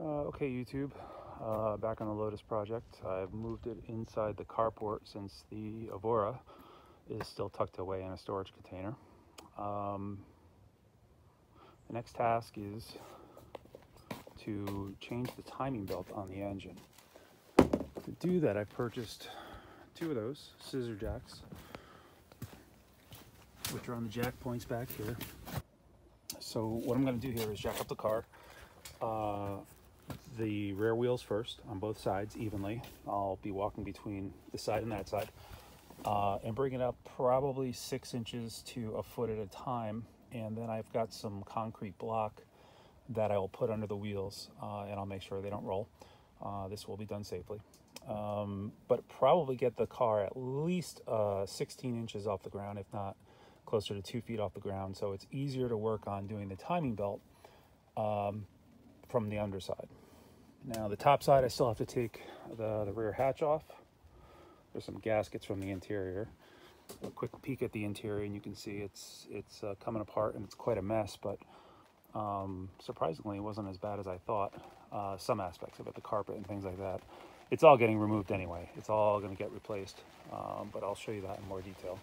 Uh, okay, YouTube, uh, back on the Lotus project. I've moved it inside the carport since the Evora is still tucked away in a storage container. Um, the next task is to change the timing belt on the engine. To do that, I purchased two of those scissor jacks, which are on the jack points back here. So what I'm going to do here is jack up the car. Uh, the rear wheels first on both sides evenly. I'll be walking between the side and that side. Uh, and bring it up probably six inches to a foot at a time. And then I've got some concrete block that I will put under the wheels uh, and I'll make sure they don't roll. Uh, this will be done safely. Um, but probably get the car at least uh, 16 inches off the ground, if not closer to two feet off the ground. So it's easier to work on doing the timing belt um, from the underside. Now the top side, I still have to take the, the rear hatch off. There's some gaskets from the interior. A quick peek at the interior and you can see it's it's uh, coming apart and it's quite a mess, but um, surprisingly it wasn't as bad as I thought. Uh, some aspects of it, the carpet and things like that. It's all getting removed anyway. It's all going to get replaced, um, but I'll show you that in more detail.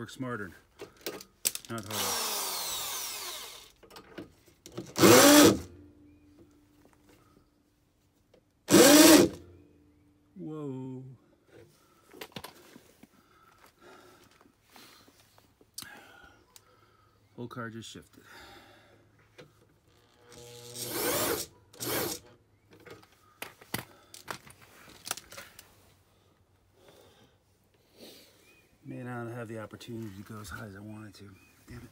Work smarter, not harder. Whoa. Whole car just shifted. May not have the opportunity to go as high as I wanted to. Damn it.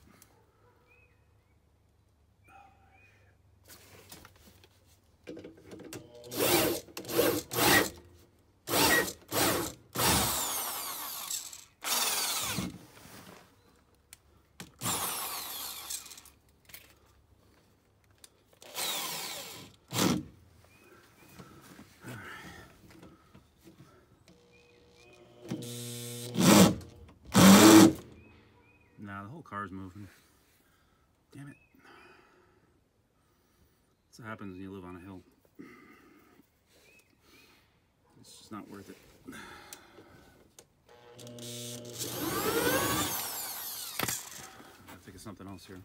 Nah, the whole car's moving. Damn it. That's what happens when you live on a hill. It's just not worth it. I think of something else here.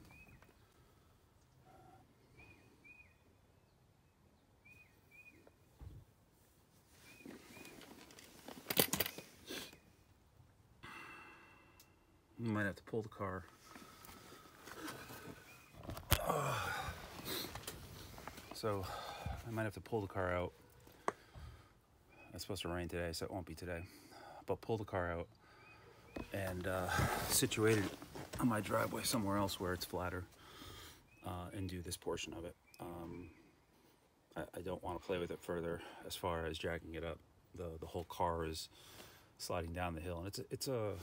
You might have to pull the car. So I might have to pull the car out. It's supposed to rain today, so it won't be today. But pull the car out and uh, situate it on my driveway somewhere else where it's flatter uh, and do this portion of it. Um, I, I don't want to play with it further as far as jacking it up. The the whole car is sliding down the hill, and it's a, it's a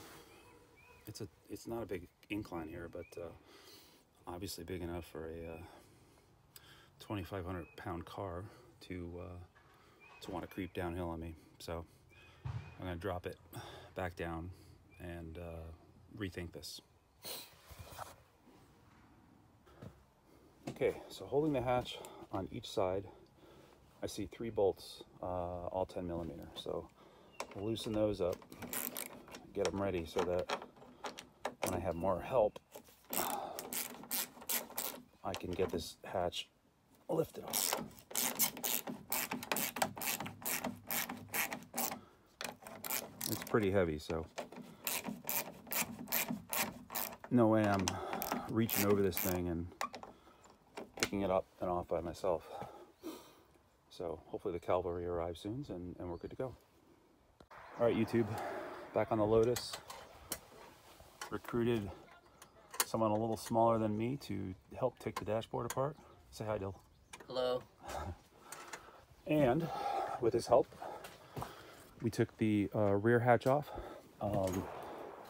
it's a it's not a big incline here, but uh, obviously big enough for a uh, 2,500 pound car to uh, to want to creep downhill on me. So I'm gonna drop it back down and uh, rethink this. Okay, so holding the hatch on each side, I see three bolts, uh, all 10 millimeter. So I'll loosen those up, get them ready so that when I have more help, I can get this hatch lifted off. It's pretty heavy, so no way I'm reaching over this thing and picking it up and off by myself. So hopefully the cavalry arrives soon and, and we're good to go. All right, YouTube, back on the Lotus. Recruited someone a little smaller than me to help take the dashboard apart. Say hi, Dill. Hello. And with his help, we took the uh, rear hatch off. Um,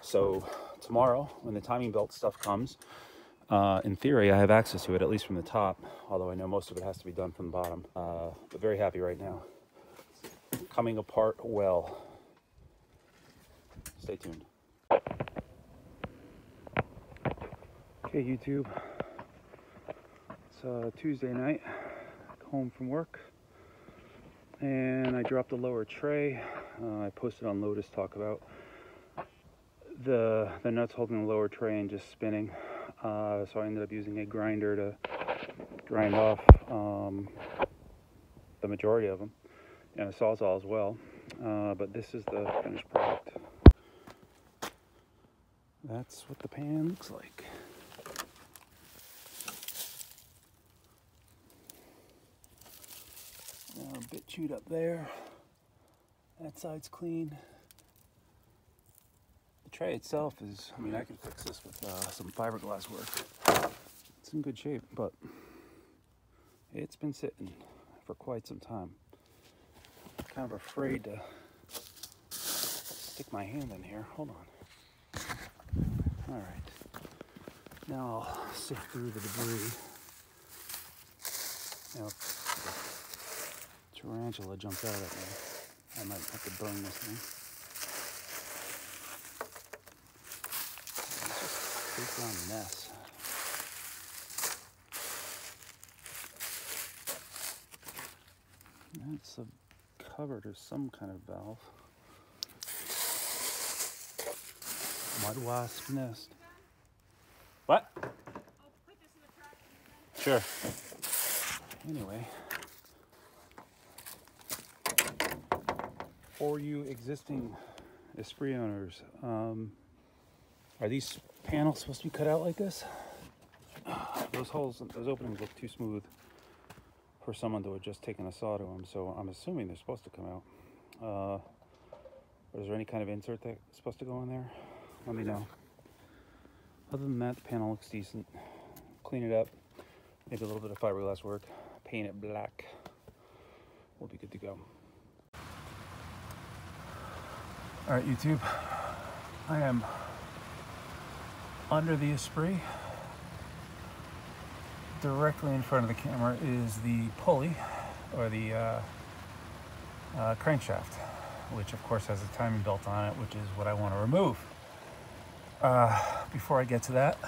so tomorrow, when the timing belt stuff comes, uh, in theory, I have access to it, at least from the top, although I know most of it has to be done from the bottom. Uh, but very happy right now. Coming apart well. Stay tuned. Okay, YouTube. It's uh, Tuesday night, home from work. And I dropped the lower tray. Uh, I posted on Lotus Talk about the, the nuts holding the lower tray and just spinning. Uh, so I ended up using a grinder to grind off um, the majority of them and a sawzall as well. Uh, but this is the finished product. That's what the pan looks like. Now a bit chewed up there. That side's clean. The tray itself is, I mean, I can fix this with uh, some fiberglass work. It's in good shape, but it's been sitting for quite some time. Kind of afraid to stick my hand in here. Hold on. All right. Now I'll sift through the debris. Now, tarantula jumped out at me. I might have to burn this thing. It's just a big mess. That's a cupboard or some kind of valve. Mud wasp nest. What? Sure. Anyway. For you existing Esprit owners, um, are these panels supposed to be cut out like this? Those holes, those openings look too smooth for someone to have just taken a saw to them, so I'm assuming they're supposed to come out. Uh, is there any kind of insert that's supposed to go in there? Let me know. Other than that, the panel looks decent. Clean it up, maybe a little bit of fiberglass work, paint it black. We'll be good to go. All right, YouTube. I am under the Esprit. Directly in front of the camera is the pulley, or the uh, uh, crankshaft, which of course has a timing belt on it, which is what I want to remove. Uh, before I get to that,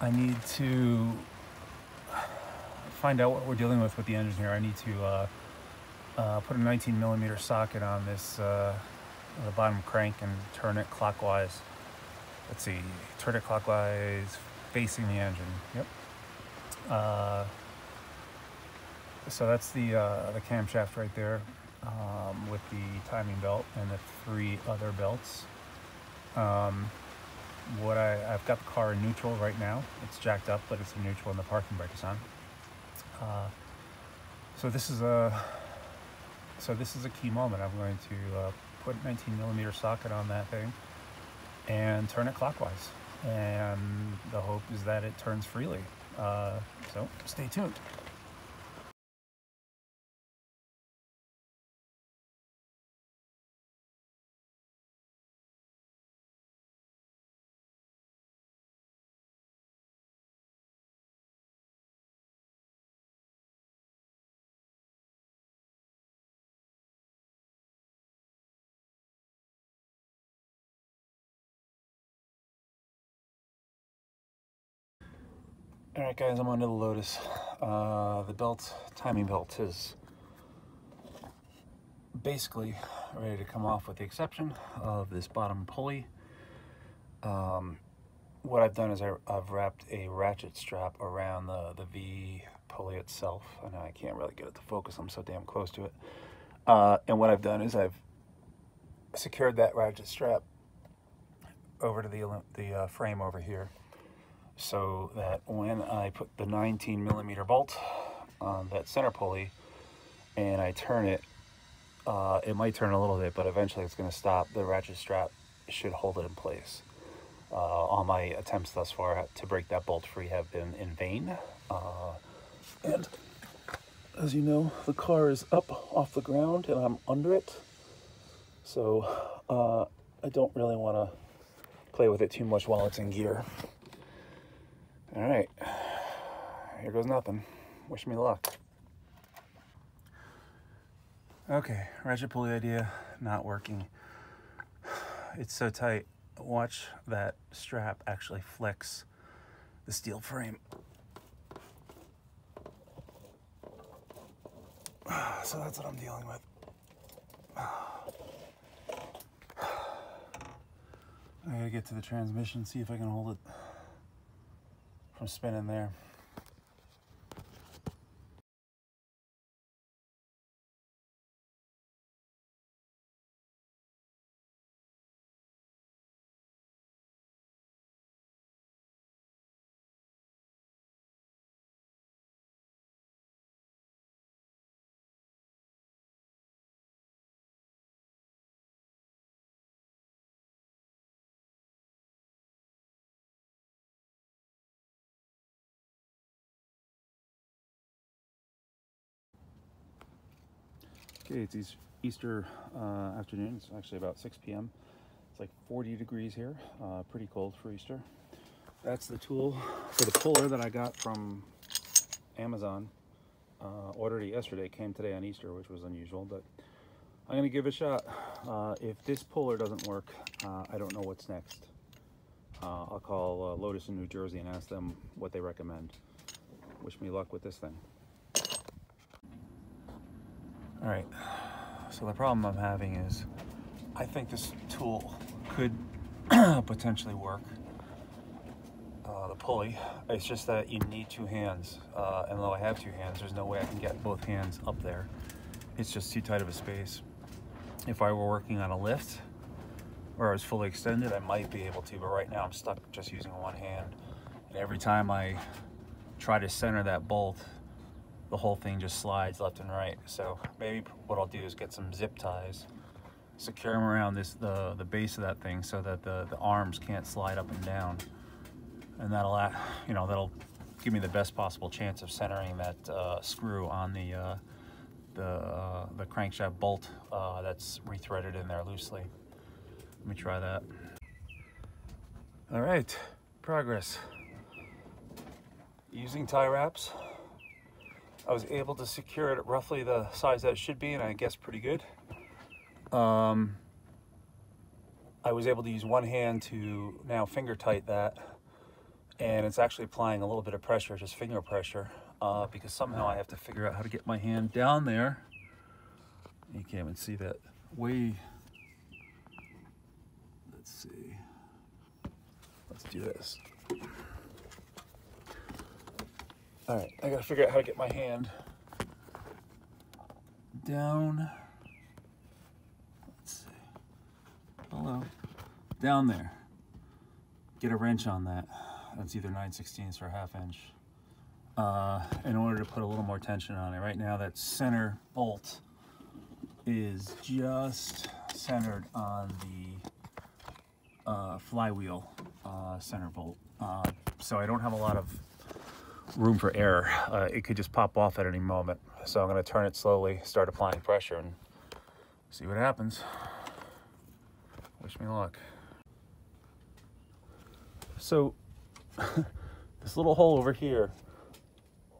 I need to find out what we're dealing with with the engine here. I need to uh, put a 19 millimeter socket on this uh, the bottom crank and turn it clockwise. Let's see, turn it clockwise facing the engine. Yep. Uh, so that's the uh, the camshaft right there um, with the timing belt and the three other belts. Um, what I, I've got the car in neutral right now. It's jacked up, but it's in neutral and the parking brake is on. Uh, so this is a so this is a key moment. I'm going to uh, put 19 millimeter socket on that thing and turn it clockwise. And the hope is that it turns freely. Uh, so stay tuned. All right, guys, I'm onto the Lotus. Uh, the belt, timing belt, is basically ready to come off with the exception of this bottom pulley. Um, what I've done is I, have wrapped a ratchet strap around the, the V pulley itself. and I can't really get it to focus. I'm so damn close to it. Uh, and what I've done is I've secured that ratchet strap over to the, the uh, frame over here so that when I put the 19 millimeter bolt on that center pulley and I turn it, uh, it might turn a little bit, but eventually it's going to stop. The ratchet strap should hold it in place. Uh, all my attempts thus far to break that bolt free have been in vain. Uh, and as you know, the car is up off the ground and I'm under it. So uh, I don't really want to play with it too much while it's in gear. All right, here goes nothing. Wish me luck. Okay, ratchet pulley idea not working. It's so tight. Watch that strap actually flex the steel frame. So that's what I'm dealing with. I gotta get to the transmission, see if I can hold it from spinning there. Okay, it's Easter uh, afternoon. It's actually about 6 p.m. It's like 40 degrees here. Uh, pretty cold for Easter. That's the tool for the puller that I got from Amazon. Uh, ordered it yesterday. Came today on Easter, which was unusual, but I'm going to give it a shot. Uh, if this puller doesn't work, uh, I don't know what's next. Uh, I'll call Lotus in New Jersey and ask them what they recommend. Wish me luck with this thing. All right, so the problem I'm having is I think this tool could potentially work. Uh, the pulley, it's just that you need two hands. Uh, and though I have two hands, there's no way I can get both hands up there. It's just too tight of a space. If I were working on a lift or I was fully extended, I might be able to, but right now I'm stuck just using one hand. And every time I try to center that bolt, the whole thing just slides left and right. So maybe what I'll do is get some zip ties, secure them around this the, the base of that thing so that the, the arms can't slide up and down. And that'll, you know, that'll give me the best possible chance of centering that uh, screw on the, uh, the, uh, the crankshaft bolt uh, that's rethreaded in there loosely. Let me try that. All right, progress. Using tie wraps. I was able to secure it at roughly the size that it should be, and I guess pretty good. Um, I was able to use one hand to now finger tight that, and it's actually applying a little bit of pressure, just finger pressure, uh, because somehow I have to figure out how to get my hand down there. You can't even see that way. Let's see. Let's do this. All right, I gotta figure out how to get my hand down. Let's see. Hello. Down there. Get a wrench on that. That's either 9 16ths or a half inch. Uh, in order to put a little more tension on it. Right now that center bolt is just centered on the uh, flywheel uh, center bolt. Uh, so I don't have a lot of room for error. Uh, it could just pop off at any moment. So I'm going to turn it slowly, start applying pressure, and see what happens. Wish me luck. So this little hole over here,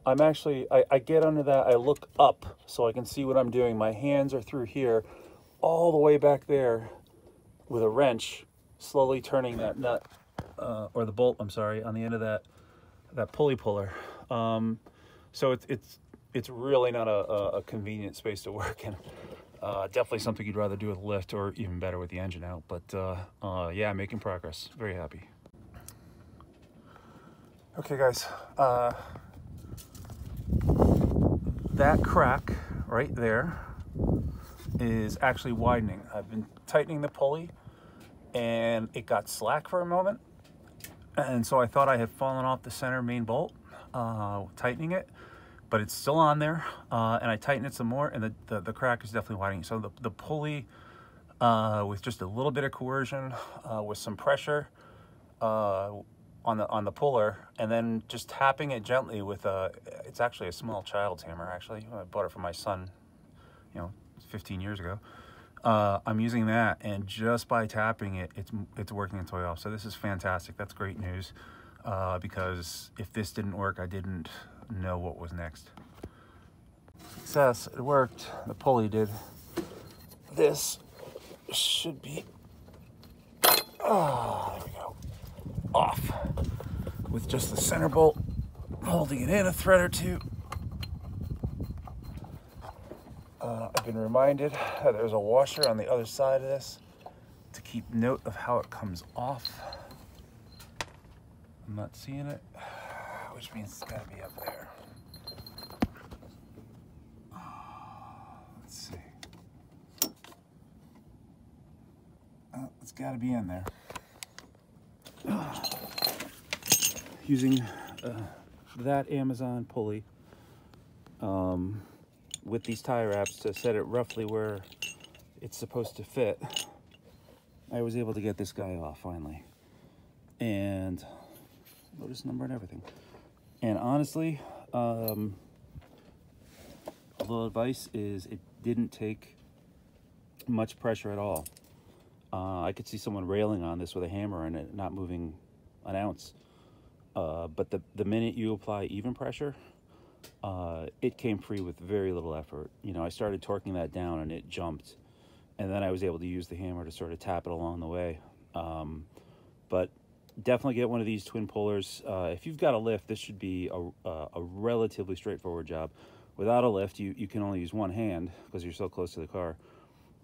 I'm actually, I, I get under that, I look up so I can see what I'm doing. My hands are through here, all the way back there with a wrench, slowly turning that nut, uh, or the bolt, I'm sorry, on the end of that that pulley puller. Um, so it's it's it's really not a, a, convenient space to work in. Uh, definitely something you'd rather do with lift or even better with the engine out. But uh, uh, yeah, making progress. Very happy. Okay, guys. Uh, that crack right there is actually widening. I've been tightening the pulley and it got slack for a moment and so I thought I had fallen off the center main bolt, uh, tightening it, but it's still on there. Uh, and I tighten it some more and the, the, the crack is definitely widening. So the, the pulley uh, with just a little bit of coercion, uh, with some pressure uh, on the on the puller, and then just tapping it gently with a. It's actually a small child's hammer. Actually, I bought it for my son, you know, 15 years ago. Uh, I'm using that, and just by tapping it, it's it's working its way off. So this is fantastic. That's great news, uh, because if this didn't work, I didn't know what was next. Success. It worked. The pulley did. This should be, oh, there we go, off with just the center bolt holding it in a thread or two. Uh, I've been reminded that there's a washer on the other side of this to keep note of how it comes off. I'm not seeing it, which means it's gotta be up there. Let's see. Uh, it's got to be in there. Using uh, that Amazon pulley um, with these tie wraps to set it roughly where it's supposed to fit, I was able to get this guy off finally. And notice number and everything. And honestly, um, a little advice is it didn't take much pressure at all. Uh, I could see someone railing on this with a hammer and it not moving an ounce. Uh, but the, the minute you apply even pressure, uh, it came free with very little effort. You know, I started torquing that down and it jumped. And then I was able to use the hammer to sort of tap it along the way. Um, but definitely get one of these twin pullers. Uh, if you've got a lift, this should be a, a relatively straightforward job. Without a lift, you, you can only use one hand because you're so close to the car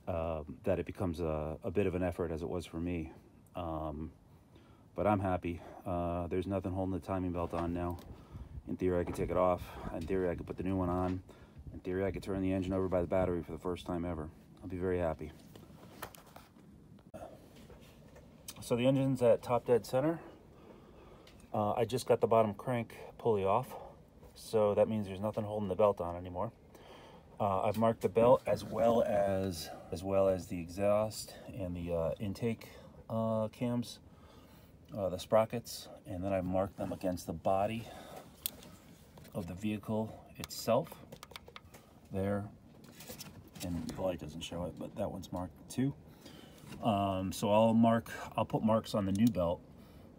uh, that it becomes a, a, bit of an effort as it was for me. Um, but I'm happy. Uh, there's nothing holding the timing belt on now. In theory, I could take it off. In theory, I could put the new one on. In theory, I could turn the engine over by the battery for the first time ever. I'll be very happy. So the engine's at top dead center. Uh, I just got the bottom crank pulley off. So that means there's nothing holding the belt on anymore. Uh, I've marked the belt as well as as well as the exhaust and the uh, intake uh, cams, uh, the sprockets, and then I've marked them against the body of the vehicle itself. There, and the light doesn't show it, but that one's marked too. Um, so I'll mark, I'll put marks on the new belt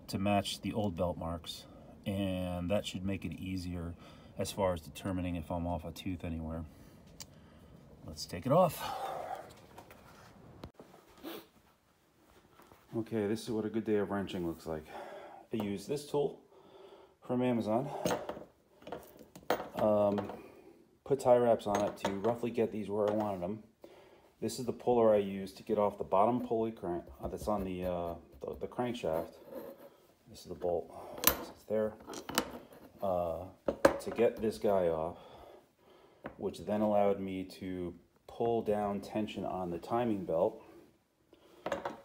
to match the old belt marks, and that should make it easier as far as determining if I'm off a tooth anywhere. Let's take it off. Okay, this is what a good day of wrenching looks like. I use this tool from Amazon. Um, put tie wraps on it to roughly get these where I wanted them. This is the puller I use to get off the bottom pulley crank uh, that's on the, uh, the, the crankshaft. This is the bolt. It's there. Uh, to get this guy off, which then allowed me to pull down tension on the timing belt.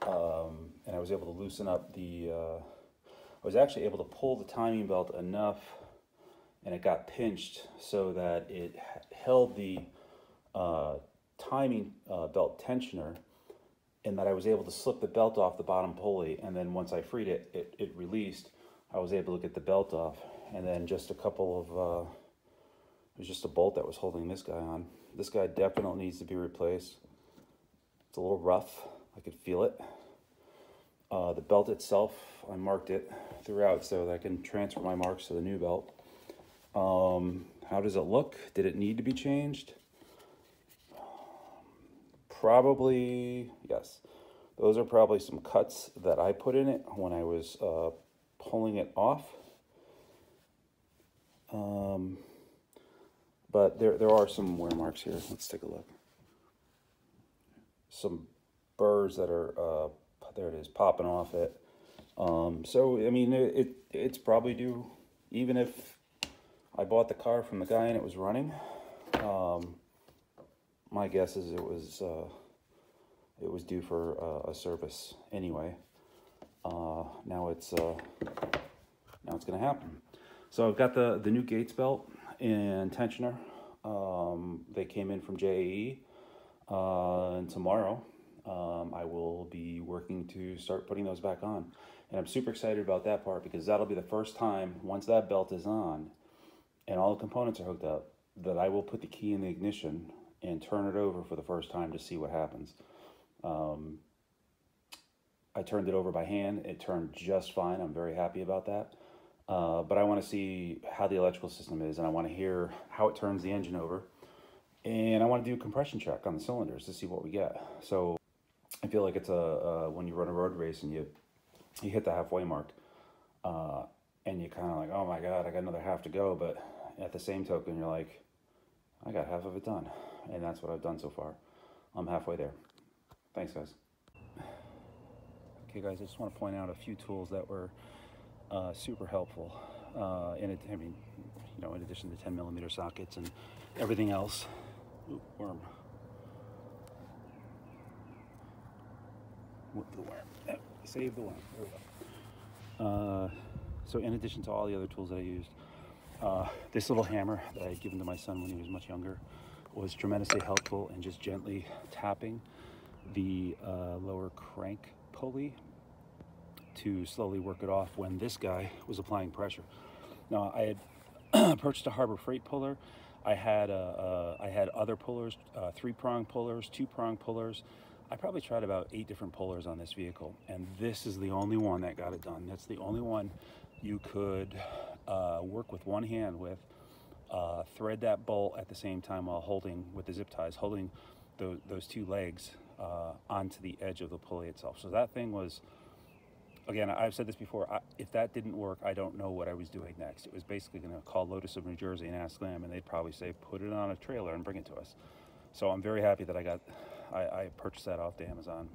Um, and I was able to loosen up the, uh, I was actually able to pull the timing belt enough and it got pinched so that it held the uh, timing uh, belt tensioner and that I was able to slip the belt off the bottom pulley and then once I freed it, it, it released. I was able to get the belt off and then just a couple of uh, it was just a bolt that was holding this guy on. This guy definitely needs to be replaced. It's a little rough. I could feel it. Uh, the belt itself, I marked it throughout so that I can transfer my marks to the new belt. Um, how does it look? Did it need to be changed? Probably, yes. Those are probably some cuts that I put in it when I was uh, pulling it off. Um, but there, there are some wear marks here. Let's take a look. Some burrs that are, uh, there it is, popping off it. Um, so, I mean, it, it, it's probably due, even if I bought the car from the guy and it was running, um, my guess is it was, uh, it was due for uh, a service anyway. Uh, now it's, uh, now it's to happen. So I've got the, the new Gates belt and tensioner. Um, they came in from JAE. Uh, and tomorrow, um, I will be working to start putting those back on. And I'm super excited about that part because that'll be the first time, once that belt is on and all the components are hooked up, that I will put the key in the ignition and turn it over for the first time to see what happens. Um, I turned it over by hand. It turned just fine. I'm very happy about that. Uh, but I want to see how the electrical system is, and I want to hear how it turns the engine over. And I want to do a compression check on the cylinders to see what we get. So I feel like it's a, a when you run a road race and you you hit the halfway mark, uh, and you kind of like, oh my god, I got another half to go. But at the same token, you're like, I got half of it done, and that's what I've done so far. I'm halfway there. Thanks, guys. Okay, guys, I just want to point out a few tools that were uh, super helpful. Uh, in it, I mean, you know, in addition to 10 millimeter sockets and everything else. Ooh, worm. With the worm. Save the worm. There we go. Uh, so, in addition to all the other tools that I used, uh, this little hammer that I had given to my son when he was much younger was tremendously helpful in just gently tapping the uh, lower crank pulley to slowly work it off when this guy was applying pressure. Now I had purchased a Harbor Freight puller. I had uh, uh, I had other pullers, uh, three prong pullers, two prong pullers. I probably tried about eight different pullers on this vehicle, and this is the only one that got it done. That's the only one you could uh, work with one hand with, uh, thread that bolt at the same time while holding with the zip ties, holding those, those two legs uh, onto the edge of the pulley itself. So that thing was again, I've said this before, I, if that didn't work, I don't know what I was doing next. It was basically going to call Lotus of New Jersey and ask them, and they'd probably say, put it on a trailer and bring it to us. So I'm very happy that I got, I, I purchased that off the Amazon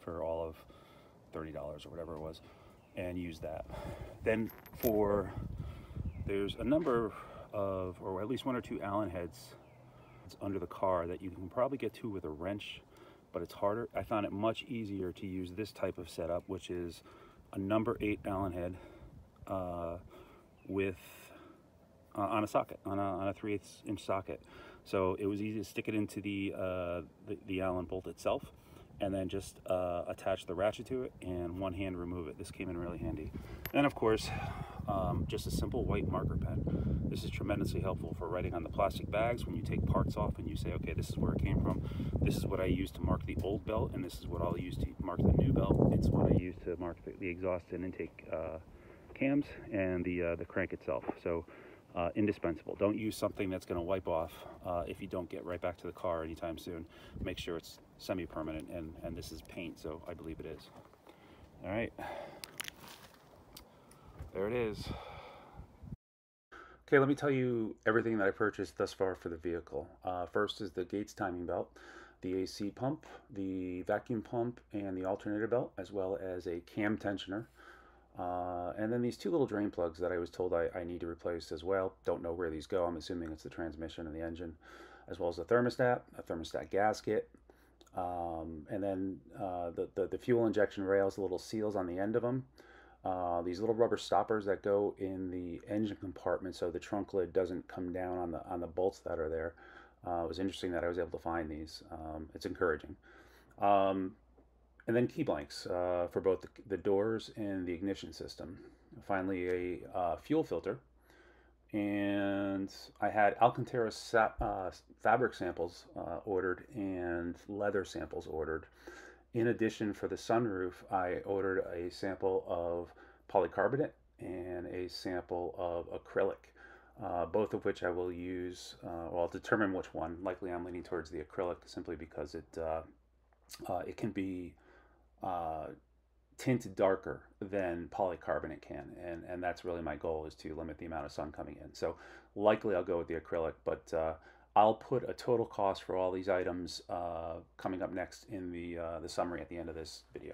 for all of $30 or whatever it was and use that. Then for, there's a number of, or at least one or two Allen heads under the car that you can probably get to with a wrench but it's harder. I found it much easier to use this type of setup, which is a number eight Allen head uh, with uh, on a socket, on a, on a 3 8 inch socket. So it was easy to stick it into the, uh, the, the, Allen bolt itself and then just uh, attach the ratchet to it and one hand remove it. This came in really handy. And of course, um, just a simple white marker pen. This is tremendously helpful for writing on the plastic bags when you take parts off and you say, okay, this is where it came from. This is what I use to mark the old belt, and this is what I'll use to mark the new belt. It's what I use to mark the, the exhaust and intake uh, cams and the, uh, the crank itself. So uh, indispensable. Don't use something that's going to wipe off uh, if you don't get right back to the car anytime soon. Make sure it's semi-permanent, and, and this is paint, so I believe it is. All right there it is. Okay, let me tell you everything that I purchased thus far for the vehicle. Uh, first is the Gates timing belt, the AC pump, the vacuum pump, and the alternator belt, as well as a cam tensioner. Uh, and then these two little drain plugs that I was told I, I, need to replace as well. Don't know where these go. I'm assuming it's the transmission and the engine, as well as the thermostat, a thermostat gasket, um, and then uh, the, the, the fuel injection rails, the little seals on the end of them. Uh, these little rubber stoppers that go in the engine compartment so the trunk lid doesn't come down on the on the bolts that are there. Uh, it was interesting that I was able to find these. Um, it's encouraging. Um, and then key blanks uh, for both the, the, doors and the ignition system. Finally, a uh, fuel filter. And I had Alcantara uh, fabric samples uh, ordered and leather samples ordered. In addition, for the sunroof, I ordered a sample of polycarbonate and a sample of acrylic, uh, both of which I will use. Uh, well, I'll determine which one. Likely, I'm leaning towards the acrylic simply because it uh, uh it can be tinted darker than polycarbonate can, and and that's really my goal is to limit the amount of sun coming in. So likely, I'll go with the acrylic, but uh, I'll put a total cost for all these items uh, coming up next in the, uh, the summary at the end of this video.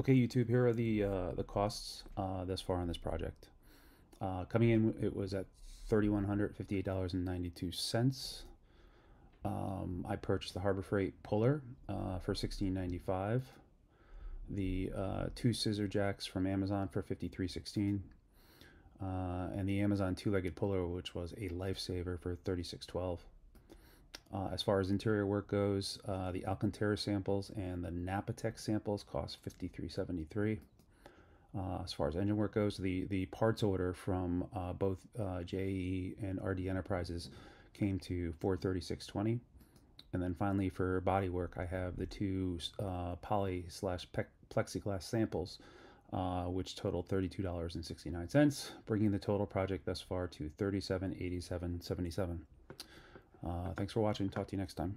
Okay, YouTube, here are the, uh, the costs uh, thus far on this project. Uh, coming in, it was at $3,158.92. Um, I purchased the Harbor Freight puller uh, for $16.95. The two scissor jacks from Amazon for $53.16 uh, and the Amazon two-legged puller, which was a lifesaver for 3612. Uh, as far as interior work goes, uh, the Alcantara samples and the Napatech samples cost 5373. Uh, as far as engine work goes, the, the parts order from uh, both uh, JE and RD Enterprises came to 43620. And then finally, for body work, I have the two uh, poly slash plexiglass samples, uh, which total $32.69, bringing the total project thus far to $37.87.77. Uh, thanks for watching. Talk to you next time.